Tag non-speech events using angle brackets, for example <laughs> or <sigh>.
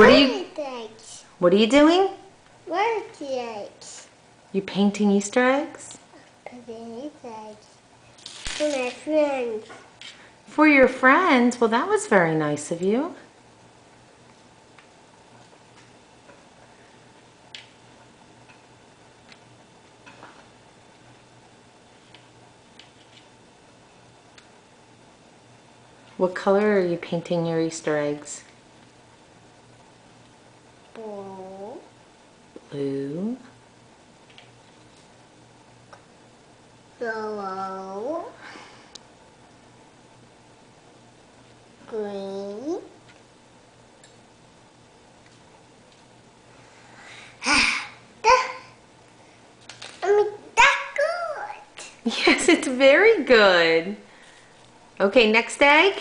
What are you eggs. What are you doing? Are eggs? You painting Easter eggs? Putting eggs. For my friends. For your friends? Well, that was very nice of you. What color are you painting your Easter eggs? Blue. Blue. Yellow. Green. <sighs> I mean, that's good. <laughs> Yes, it's very good. Okay, next egg.